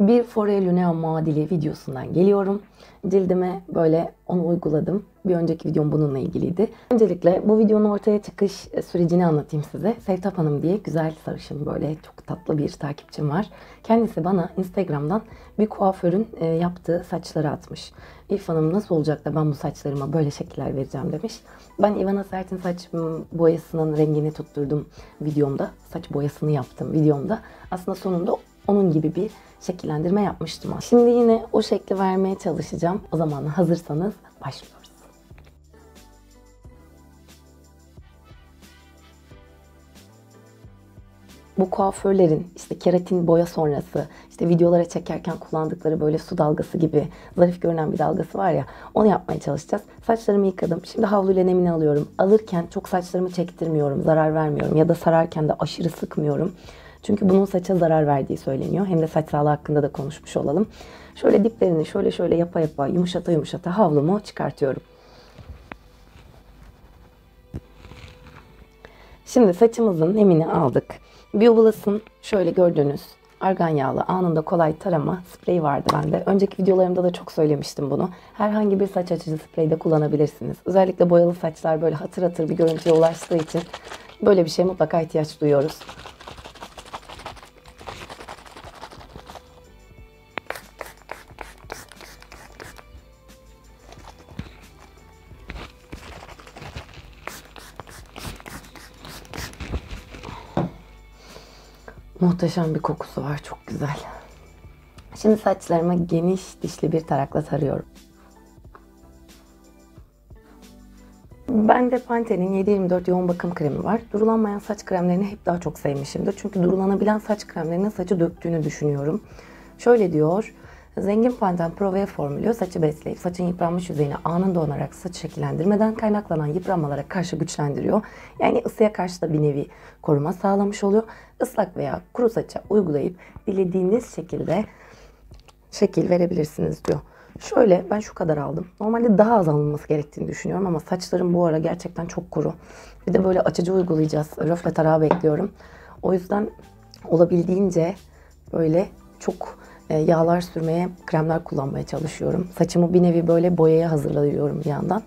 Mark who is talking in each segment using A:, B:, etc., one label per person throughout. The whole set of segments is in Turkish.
A: bir Forêt Lunéa muadili videosundan geliyorum. Cildime böyle onu uyguladım. Bir önceki videom bununla ilgiliydi. Öncelikle bu videonun ortaya çıkış sürecini anlatayım size. Sevtap Hanım diye güzel sarışın böyle çok tatlı bir takipçim var. Kendisi bana Instagram'dan bir kuaförün e, yaptığı saçları atmış. İrfan Hanım nasıl olacak da ben bu saçlarıma böyle şekiller vereceğim demiş. Ben Ivana Sert'in saç boyasının rengini tutturdum videomda. Saç boyasını yaptım videomda. Aslında sonunda onun gibi bir şekillendirme yapmıştım. Şimdi yine o şekli vermeye çalışacağım. O zaman hazırsanız başlıyoruz. bu kuaförlerin işte keratin boya sonrası işte videolara çekerken kullandıkları böyle su dalgası gibi zarif görünen bir dalgası var ya onu yapmaya çalışacağız. Saçlarımı yıkadım. Şimdi havluyla nemini alıyorum. Alırken çok saçlarımı çektirmiyorum, zarar vermiyorum ya da sararken de aşırı sıkmıyorum. Çünkü bunun saça zarar verdiği söyleniyor. Hem de saç sağlığı hakkında da konuşmuş olalım. Şöyle diplerini şöyle şöyle yapa yapa yumuşata yumuşata havlumu çıkartıyorum. Şimdi saçımızın nemini aldık. Biobulas'ın şöyle gördüğünüz argan yağlı anında kolay tarama spreyi vardı bende. Önceki videolarımda da çok söylemiştim bunu. Herhangi bir saç açıcı spreyi de kullanabilirsiniz. Özellikle boyalı saçlar böyle hatır hatır bir görüntüye ulaştığı için böyle bir şeye mutlaka ihtiyaç duyuyoruz. Muhteşem bir kokusu var. Çok güzel. Şimdi saçlarıma geniş dişli bir tarakla sarıyorum. Bende Pantene'in 724 yoğun bakım kremi var. Durulanmayan saç kremlerini hep daha çok sevmişimdir. Çünkü durulanabilen saç kremlerinin saçı döktüğünü düşünüyorum. Şöyle diyor. Zengin Panten Pro V formülü saçı besleyip saçın yıpranmış yüzeyini anında onarak saç şekillendirmeden kaynaklanan yıpranmalara karşı güçlendiriyor. Yani ısıya karşı da bir nevi koruma sağlamış oluyor. Islak veya kuru saça uygulayıp dilediğiniz şekilde şekil verebilirsiniz diyor. Şöyle ben şu kadar aldım. Normalde daha az alınması gerektiğini düşünüyorum ama saçlarım bu ara gerçekten çok kuru. Bir de böyle açıcı uygulayacağız. Röfle tarağı bekliyorum. O yüzden olabildiğince böyle çok yağlar sürmeye, kremler kullanmaya çalışıyorum. Saçımı bir nevi böyle boyaya hazırlıyorum bir yandan.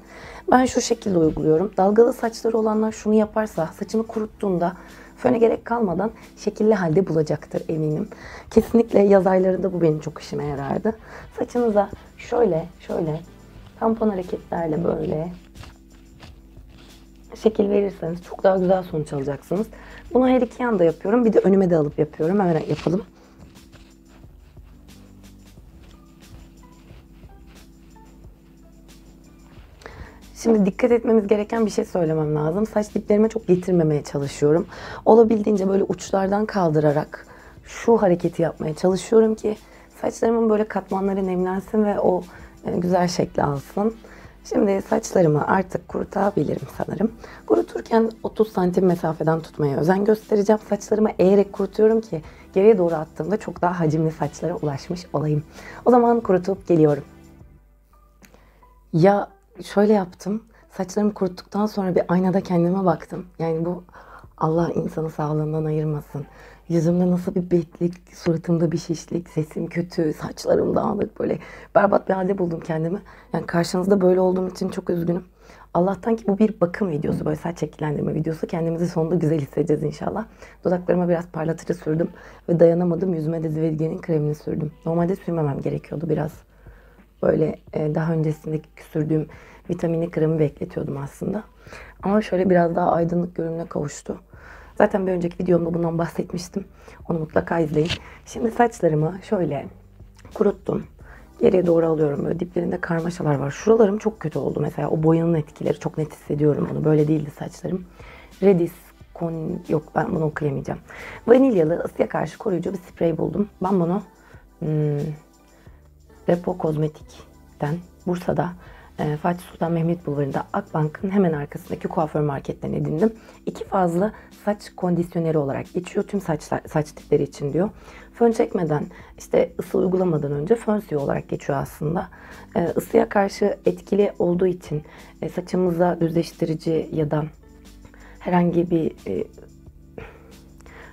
A: Ben şu şekilde uyguluyorum. Dalgalı saçları olanlar şunu yaparsa saçını kuruttuğunda föne gerek kalmadan şekilli halde bulacaktır eminim. Kesinlikle yaz aylarında bu benim çok işime yarardı. Saçınıza şöyle şöyle tampon hareketlerle böyle şekil verirseniz çok daha güzel sonuç alacaksınız. Bunu her iki yanda yapıyorum. Bir de önüme de alıp yapıyorum. Hemen yapalım. Şimdi dikkat etmemiz gereken bir şey söylemem lazım. Saç diplerime çok getirmemeye çalışıyorum. Olabildiğince böyle uçlardan kaldırarak şu hareketi yapmaya çalışıyorum ki saçlarımın böyle katmanları nemlensin ve o e, güzel şekli alsın. Şimdi saçlarımı artık kurutabilirim sanırım. Kuruturken 30 santim mesafeden tutmaya özen göstereceğim. Saçlarımı eğerek kurutuyorum ki geriye doğru attığımda çok daha hacimli saçlara ulaşmış olayım. O zaman kurutup geliyorum. Ya şöyle yaptım. Saçlarımı kuruttuktan sonra bir aynada kendime baktım. Yani bu Allah insanı sağlığından ayırmasın. Yüzümde nasıl bir betlik, suratımda bir şişlik, sesim kötü, saçlarım dağınık böyle berbat bir halde buldum kendimi. Yani karşınızda böyle olduğum için çok üzgünüm. Allah'tan ki bu bir bakım videosu, böyle saç şekillendirme videosu. Kendimizi sonunda güzel hissedeceğiz inşallah. Dudaklarıma biraz parlatıcı sürdüm ve dayanamadım. Yüzüme de Zivelge'nin kremini sürdüm. Normalde sürmemem gerekiyordu biraz. Böyle e, daha öncesindeki sürdüğüm vitamini kremi bekletiyordum aslında. Ama şöyle biraz daha aydınlık görünüme kavuştu. Zaten bir önceki videomda bundan bahsetmiştim. Onu mutlaka izleyin. Şimdi saçlarımı şöyle kuruttum. Geriye doğru alıyorum. Böyle diplerinde karmaşalar var. Şuralarım çok kötü oldu. Mesela o boyanın etkileri çok net hissediyorum onu. Böyle değildi saçlarım. Redis, kon yok ben bunu okuyamayacağım. Vanilyalı ısıya karşı koruyucu bir sprey buldum. Ben bunu hmm, Repo Kozmetik'ten Bursa'da e, Fatih Sultan Mehmet Bulvarı'nda Akbank'ın hemen arkasındaki kuaför marketten edindim. İki fazla saç kondisyoneri olarak geçiyor tüm saçlar, saç tipleri için diyor. Fön çekmeden işte ısı uygulamadan önce fön suyu olarak geçiyor aslında. E, ısıya karşı etkili olduğu için e, saçımıza düzleştirici ya da herhangi bir e,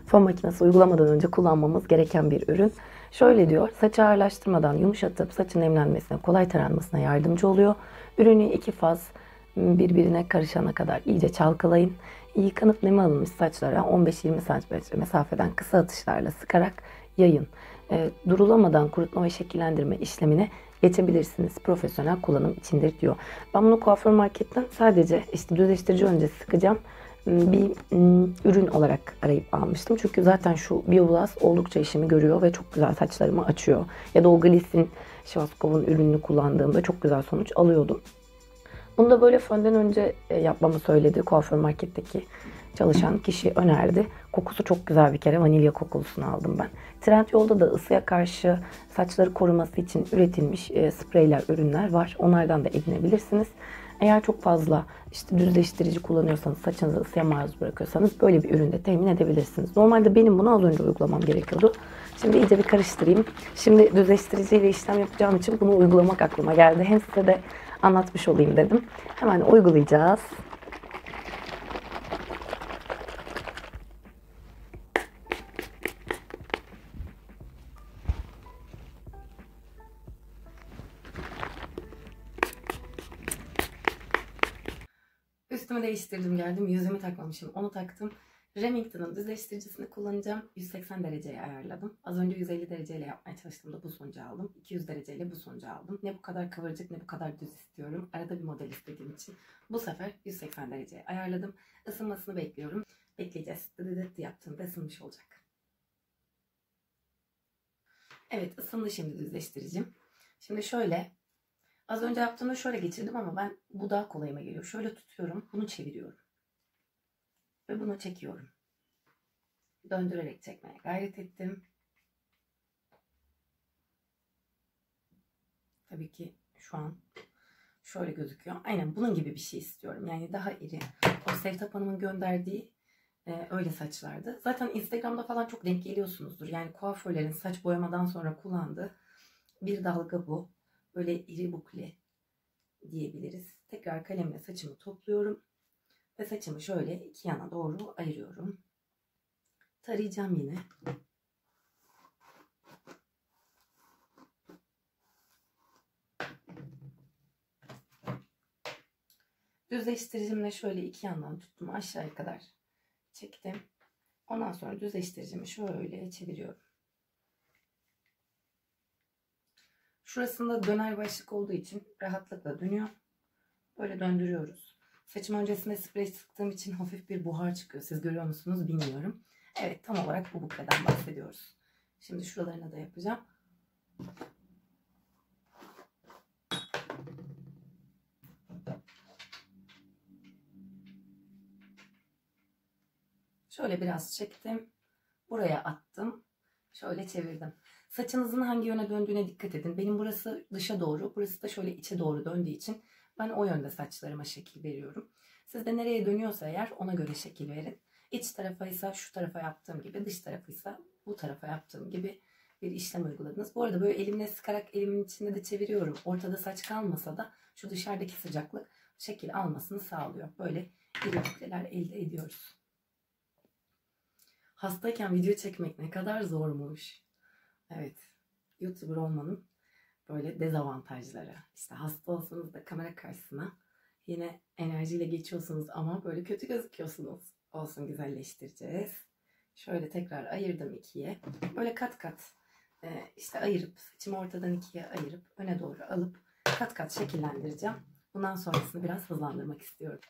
A: fön makinesi uygulamadan önce kullanmamız gereken bir ürün. Şöyle diyor, saçı ağırlaştırmadan yumuşatıp saçın nemlenmesine, kolay taranmasına yardımcı oluyor. Ürünü iki faz birbirine karışana kadar iyice çalkalayın. Yıkanıp neme alınmış saçlara 15-20 cm mesafeden kısa atışlarla sıkarak yayın. E, durulamadan kurutma ve şekillendirme işlemine geçebilirsiniz. Profesyonel kullanım içindir diyor. Ben bunu kuaför marketten sadece işte düzleştirici öncesi sıkacağım bir ürün olarak arayıp almıştım. Çünkü zaten şu Bioblast oldukça işimi görüyor ve çok güzel saçlarımı açıyor. Ya da o Gliss'in Schwarzkopf'un ürününü kullandığımda çok güzel sonuç alıyordum. Bunu da böyle fönden önce e, yapmamı söyledi kuaför marketteki çalışan kişi önerdi. Kokusu çok güzel bir kere vanilya kokulusunu aldım ben. Trendyol'da da ısıya karşı saçları koruması için üretilmiş e, spreyler, ürünler var. Onlardan da edinebilirsiniz. Eğer çok fazla işte düzleştirici kullanıyorsanız, saçınızı ısıya maruz bırakıyorsanız böyle bir üründe temin edebilirsiniz. Normalde benim bunu az önce uygulamam gerekiyordu. Şimdi iyice bir karıştırayım. Şimdi düzleştiriciyle işlem yapacağım için bunu uygulamak aklıma geldi. Hem size de anlatmış olayım dedim. Hemen uygulayacağız. Değiştirdim geldim. Yüzümü takmamışım. Onu taktım. Remington'ın düzleştiricisini kullanacağım. 180 dereceye ayarladım. Az önce 150 dereceyle yapmaya çalıştığımda bu sonucu aldım. 200 dereceyle bu sonucu aldım. Ne bu kadar kıvırcık ne bu kadar düz istiyorum. Arada bir model istediğim için. Bu sefer 180 dereceye ayarladım. Isınmasını bekliyorum. Bekleyeceğiz. Dıdıdıt yaptığımda ısınmış olacak. Evet ısındı şimdi düzleştiricim. Şimdi şöyle Az önce yaptığımda şöyle geçirdim ama ben bu daha kolayıma geliyor. Şöyle tutuyorum, bunu çeviriyorum. Ve bunu çekiyorum. Döndürerek çekmeye gayret ettim. Tabii ki şu an şöyle gözüküyor. Aynen bunun gibi bir şey istiyorum. Yani daha iri. O Sevtap Hanım'ın gönderdiği e, öyle saçlardı. Zaten Instagram'da falan çok denk geliyorsunuzdur. Yani kuaförlerin saç boyamadan sonra kullandığı bir dalga bu. Böyle iri bukle diyebiliriz. Tekrar kalemle saçımı topluyorum. Ve saçımı şöyle iki yana doğru ayırıyorum. Tarayacağım yine. Düzleştiricimle şöyle iki yandan tuttum aşağıya kadar çektim. Ondan sonra düzleştiricimi şöyle çeviriyorum. Şurasında döner başlık olduğu için rahatlıkla dönüyor. Böyle döndürüyoruz. Saçım öncesinde sprey sıktığım için hafif bir buhar çıkıyor. Siz görüyor musunuz bilmiyorum. Evet tam olarak bu bukleden bahsediyoruz. Şimdi şuralarına da yapacağım. Şöyle biraz çektim. Buraya attım. Şöyle çevirdim. Saçınızın hangi yöne döndüğüne dikkat edin. Benim burası dışa doğru, burası da şöyle içe doğru döndüğü için ben o yönde saçlarıma şekil veriyorum. Siz de nereye dönüyorsa eğer ona göre şekil verin. İç tarafa ise şu tarafa yaptığım gibi, dış tarafa ise bu tarafa yaptığım gibi bir işlem uyguladınız. Bu arada böyle elimle sıkarak elimin içinde de çeviriyorum. Ortada saç kalmasa da şu dışarıdaki sıcaklık şekil almasını sağlıyor. Böyle iri elde ediyoruz. Hastayken video çekmek ne kadar zormuş. Evet, YouTuber olmanın böyle dezavantajları. İşte hasta olsanız da kamera karşısına yine enerjiyle geçiyorsunuz ama böyle kötü gözüküyorsunuz. Olsun güzelleştireceğiz. Şöyle tekrar ayırdım ikiye. Böyle kat kat e, işte ayırıp saçımı ortadan ikiye ayırıp öne doğru alıp kat kat şekillendireceğim. Bundan sonrasını biraz hızlandırmak istiyorum.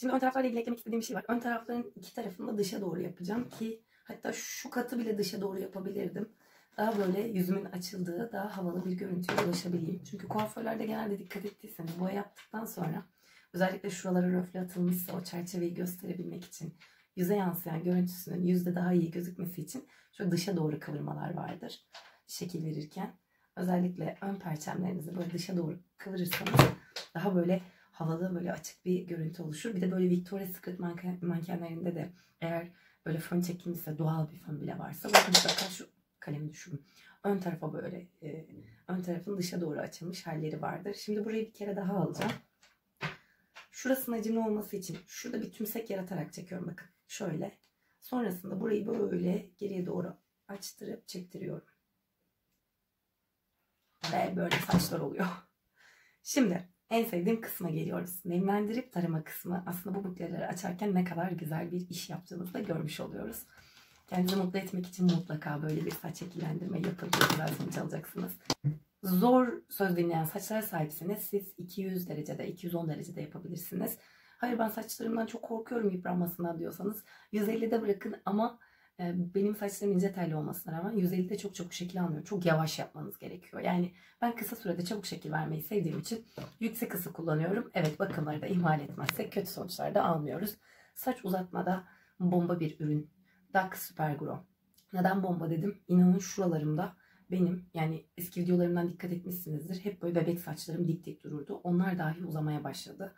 A: Şimdi ön taraflarla ilgili eklemek istediğim bir şey var. Ön tarafların iki tarafını da dışa doğru yapacağım ki hatta şu katı bile dışa doğru yapabilirdim. Daha böyle yüzümün açıldığı, daha havalı bir görüntüye ulaşabileyim. Çünkü kuaförlerde genelde dikkat ettiyseniz boya yaptıktan sonra özellikle şuralara röfle atılmışsa o çerçeveyi gösterebilmek için yüze yansıyan görüntüsünün yüzde daha iyi gözükmesi için şöyle dışa doğru kıvırmalar vardır. Şekil verirken özellikle ön perçemlerinizi böyle dışa doğru kıvırırsanız daha böyle havalı böyle açık bir görüntü oluşur. Bir de böyle Victoria's Secret manken, mankenlerinde de eğer böyle fön çekilmişse doğal bir fön bile varsa bakın mutlaka şu kalemi düşün. Ön tarafa böyle e, ön tarafın dışa doğru açılmış halleri vardır. Şimdi burayı bir kere daha alacağım. Şurasının acımlı olması için şurada bir tümsek yaratarak çekiyorum bakın. Şöyle. Sonrasında burayı böyle geriye doğru açtırıp çektiriyorum. Ve böyle saçlar oluyor. Şimdi en sevdiğim kısma geliyoruz. Nemlendirip tarama kısmı. Aslında bu bukleleri açarken ne kadar güzel bir iş yaptığımızı da görmüş oluyoruz. Kendinizi mutlu etmek için mutlaka böyle bir saç şekillendirme yapın. Güzel sonuç alacaksınız. Zor söz dinleyen saçlara sahipsiniz. Siz 200 derecede, 210 derecede yapabilirsiniz. Hayır ben saçlarımdan çok korkuyorum yıpranmasından diyorsanız 150'de bırakın ama benim saçlarım ince telli olmasına rağmen 150'de çok çok şekil almıyor. Çok yavaş yapmanız gerekiyor. Yani ben kısa sürede çabuk şekil vermeyi sevdiğim için yüksek ısı kullanıyorum. Evet bakımları da ihmal etmezsek kötü sonuçlar da almıyoruz. Saç uzatmada bomba bir ürün. Dax Super Grow. Neden bomba dedim? İnanın şuralarımda benim yani eski videolarımdan dikkat etmişsinizdir. Hep böyle bebek saçlarım dik dik dururdu. Onlar dahi uzamaya başladı.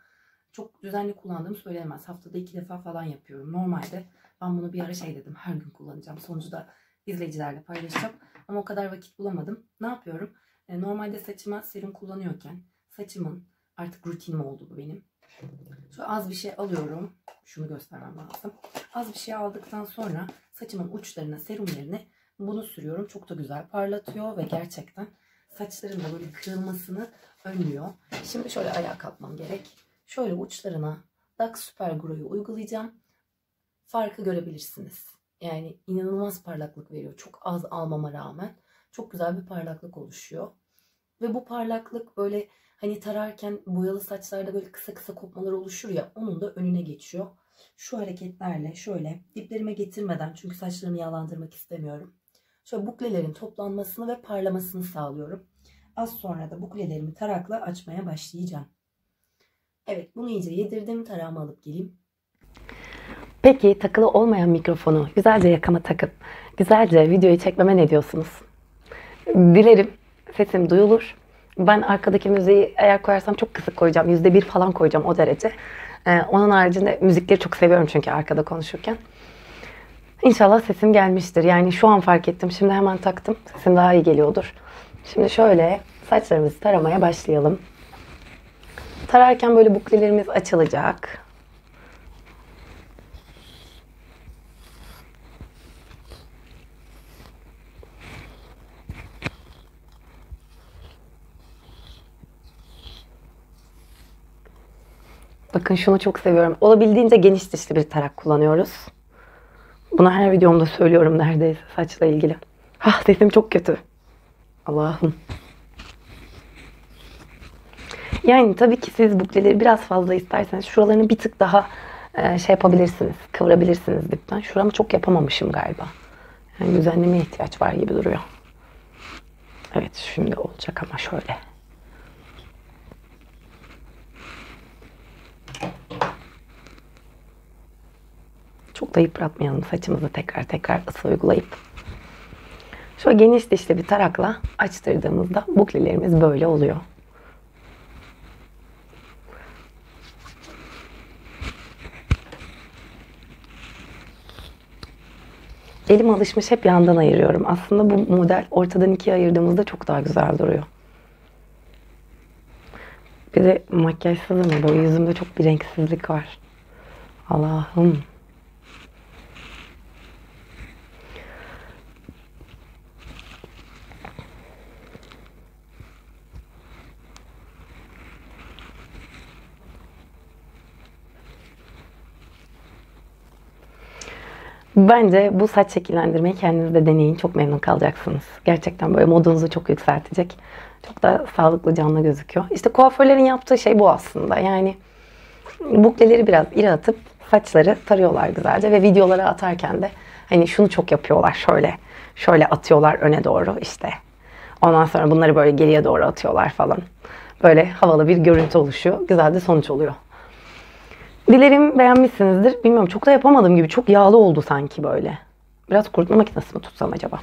A: Çok düzenli kullandığım söylenemez. Haftada iki defa falan yapıyorum. Normalde ben bunu bir ara şey dedim. Her gün kullanacağım. Sonucu da izleyicilerle paylaşacağım. Ama o kadar vakit bulamadım. Ne yapıyorum? E, normalde saçıma serum kullanıyorken saçımın artık rutinim oldu bu benim. Şöyle az bir şey alıyorum. Şunu göstermem lazım. Az bir şey aldıktan sonra saçımın uçlarına, serum yerine bunu sürüyorum. Çok da güzel parlatıyor ve gerçekten saçların da böyle kırılmasını önlüyor. Şimdi şöyle ayağa kalkmam gerek. Şöyle uçlarına Dax Super Grow'yu uygulayacağım. Farkı görebilirsiniz. Yani inanılmaz parlaklık veriyor. Çok az almama rağmen çok güzel bir parlaklık oluşuyor. Ve bu parlaklık böyle hani tararken boyalı saçlarda böyle kısa kısa kopmalar oluşur ya onun da önüne geçiyor. Şu hareketlerle şöyle diplerime getirmeden çünkü saçlarımı yağlandırmak istemiyorum. Şöyle buklelerin toplanmasını ve parlamasını sağlıyorum. Az sonra da buklelerimi tarakla açmaya başlayacağım. Evet bunu iyice yedirdim. Tarağımı alıp geleyim. Peki takılı olmayan mikrofonu güzelce yakama takıp güzelce videoyu çekmeme ne diyorsunuz? Dilerim sesim duyulur. Ben arkadaki müziği eğer koyarsam çok kısık koyacağım. Yüzde bir falan koyacağım o derece. Ee, onun haricinde müzikleri çok seviyorum çünkü arkada konuşurken. İnşallah sesim gelmiştir. Yani şu an fark ettim. Şimdi hemen taktım. Sesim daha iyi geliyordur. Şimdi şöyle saçlarımızı taramaya başlayalım. Tararken böyle buklelerimiz açılacak. Bakın şunu çok seviyorum. Olabildiğince geniş dişli bir tarak kullanıyoruz. Bunu her videomda söylüyorum neredeyse saçla ilgili. Ah sesim çok kötü. Allah'ım. Yani tabii ki siz bukleleri biraz fazla isterseniz şuralarını bir tık daha e, şey yapabilirsiniz. Kıvırabilirsiniz dipten. Şuramı çok yapamamışım galiba. Yani düzenlemeye ihtiyaç var gibi duruyor. Evet şimdi olacak ama şöyle. Çok da yıpratmayalım saçımızı tekrar tekrar ısı uygulayıp. Şöyle geniş dişli bir tarakla açtırdığımızda buklelerimiz böyle oluyor. Elim alışmış hep yandan ayırıyorum. Aslında bu model ortadan ikiye ayırdığımızda çok daha güzel duruyor. Bir de makyajsız ama bu yüzümde çok bir renksizlik var. Allah'ım. Bence bu saç şekillendirmeyi kendiniz de deneyin. Çok memnun kalacaksınız. Gerçekten böyle modunuzu çok yükseltecek. Çok da sağlıklı, canlı gözüküyor. İşte kuaförlerin yaptığı şey bu aslında. Yani bukleleri biraz iri atıp saçları tarıyorlar güzelce ve videolara atarken de hani şunu çok yapıyorlar şöyle. Şöyle atıyorlar öne doğru işte. Ondan sonra bunları böyle geriye doğru atıyorlar falan. Böyle havalı bir görüntü oluşuyor. Güzel de sonuç oluyor. Dilerim beğenmişsinizdir. Bilmiyorum çok da yapamadığım gibi çok yağlı oldu sanki böyle. Biraz kurutma makinesi mi tutsam acaba?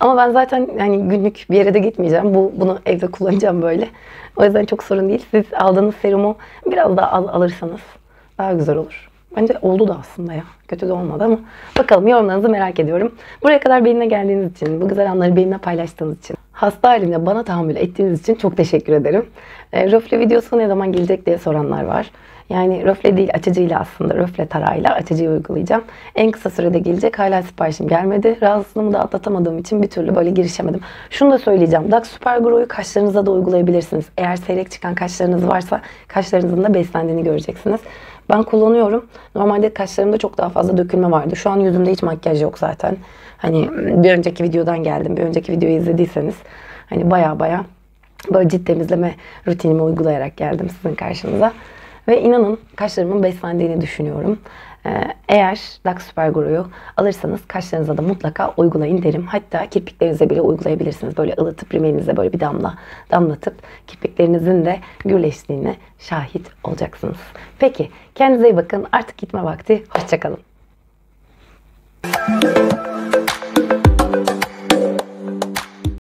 A: Ama ben zaten yani günlük bir yere de gitmeyeceğim. Bu bunu evde kullanacağım böyle. O yüzden çok sorun değil. Siz aldığınız serumu biraz daha al, alırsanız daha güzel olur. Bence oldu da aslında ya. Kötü de olmadı ama bakalım yorumlarınızı merak ediyorum. Buraya kadar benimle geldiğiniz için, bu güzel anları benimle paylaştığınız için, hasta halinde bana tahammül ettiğiniz için çok teşekkür ederim. E, röfle videosu ne zaman gelecek diye soranlar var. Yani röfle değil açıcıyla aslında röfle tarayla açıcıyı uygulayacağım. En kısa sürede gelecek. Hala siparişim gelmedi. Rahatsızlığımı da atlatamadığım için bir türlü böyle girişemedim. Şunu da söyleyeceğim. Dax Super Grow'u kaşlarınıza da uygulayabilirsiniz. Eğer seyrek çıkan kaşlarınız varsa kaşlarınızın da beslendiğini göreceksiniz. Ben kullanıyorum. Normalde kaşlarımda çok daha fazla dökülme vardı. Şu an yüzümde hiç makyaj yok zaten. Hani bir önceki videodan geldim. Bir önceki videoyu izlediyseniz hani baya baya böyle cilt temizleme rutinimi uygulayarak geldim sizin karşınıza. Ve inanın kaşlarımın beslendiğini düşünüyorum. Ee, eğer Dax Super Guru'yu alırsanız kaşlarınıza da mutlaka uygulayın derim. Hatta kirpiklerinize bile uygulayabilirsiniz. Böyle ılıtıp rimelinize böyle bir damla damlatıp kirpiklerinizin de gürleştiğine şahit olacaksınız. Peki kendinize iyi bakın. Artık gitme vakti. Hoşçakalın.